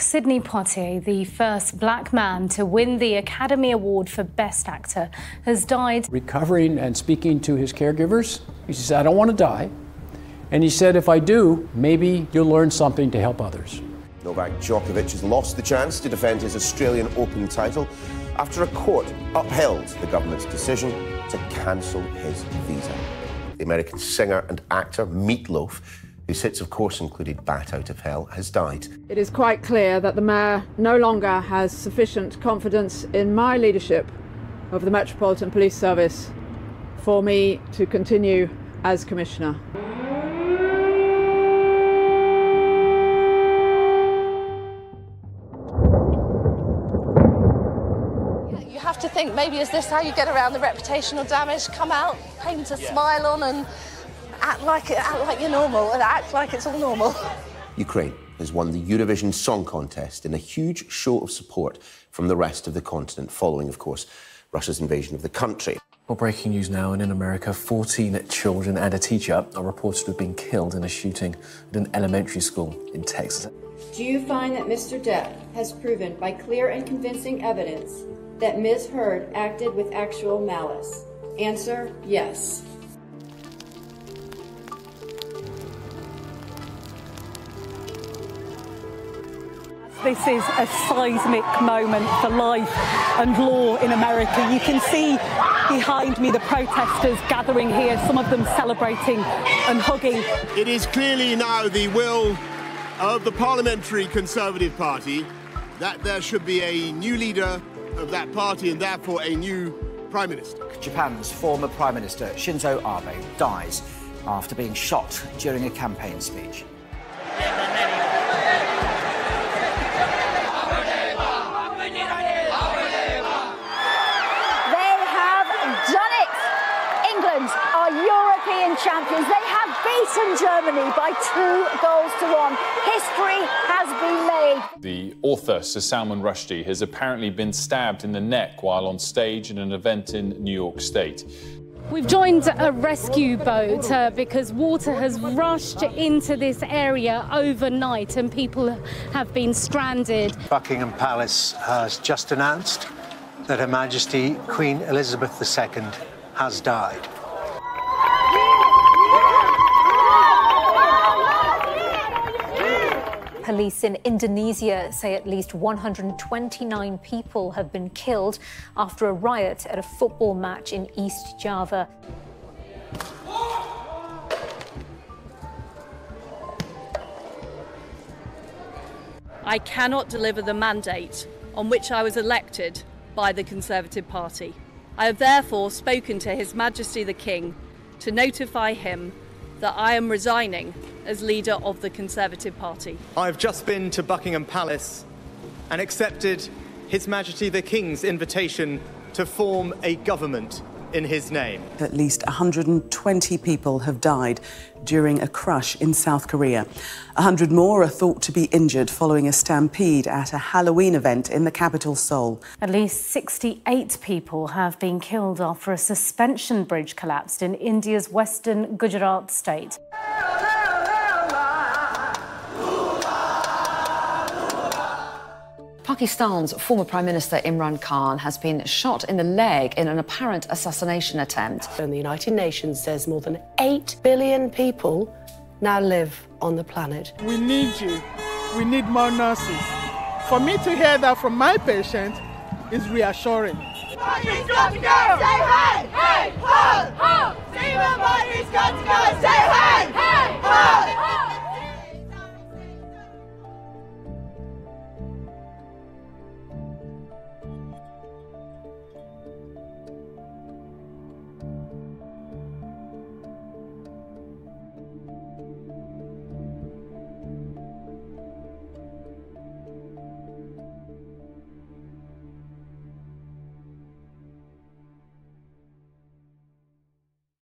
Sidney Poitier, the first black man to win the Academy Award for Best Actor, has died. Recovering and speaking to his caregivers, he says, I don't want to die. And he said, if I do, maybe you'll learn something to help others. Novak Djokovic has lost the chance to defend his Australian Open title after a court upheld the government's decision to cancel his visa. The American singer and actor Meat Loaf whose hits, of course, included Bat Out of Hell, has died. It is quite clear that the Mayor no longer has sufficient confidence in my leadership of the Metropolitan Police Service for me to continue as Commissioner. You have to think maybe is this how you get around the reputational damage? Come out, paint a yeah. smile on, and act like act like you're normal and act like it's all normal. Ukraine has won the Eurovision Song Contest in a huge show of support from the rest of the continent, following, of course, Russia's invasion of the country. Well, breaking news now, and in America, 14 children and a teacher are reported to have been killed in a shooting at an elementary school in Texas. Do you find that Mr. Depp has proven by clear and convincing evidence that Ms. Heard acted with actual malice? Answer, yes. This is a seismic moment for life and law in America. You can see behind me the protesters gathering here, some of them celebrating and hugging. It is clearly now the will of the Parliamentary Conservative Party that there should be a new leader of that party and therefore a new Prime Minister. Japan's former Prime Minister Shinzo Abe dies after being shot during a campaign speech. Champions. They have beaten Germany by two goals to one. History has been made. The author, Sir Salman Rushdie, has apparently been stabbed in the neck while on stage at an event in New York State. We've joined a rescue boat uh, because water has rushed into this area overnight and people have been stranded. Buckingham Palace has just announced that Her Majesty Queen Elizabeth II has died. Police in Indonesia say at least 129 people have been killed after a riot at a football match in East Java. I cannot deliver the mandate on which I was elected by the Conservative Party. I have therefore spoken to His Majesty the King to notify him that I am resigning as leader of the Conservative Party. I've just been to Buckingham Palace and accepted His Majesty the King's invitation to form a government in his name. At least 120 people have died during a crush in South Korea. 100 more are thought to be injured following a stampede at a Halloween event in the capital, Seoul. At least 68 people have been killed after a suspension bridge collapsed in India's western Gujarat state. Pakistan's former Prime Minister Imran Khan has been shot in the leg in an apparent assassination attempt. And the United Nations says more than 8 billion people now live on the planet. We need you. We need more nurses. For me to hear that from my patient is reassuring. Body's got to go! Say hey! Hey! Ho! Ho! Demon body's got to go!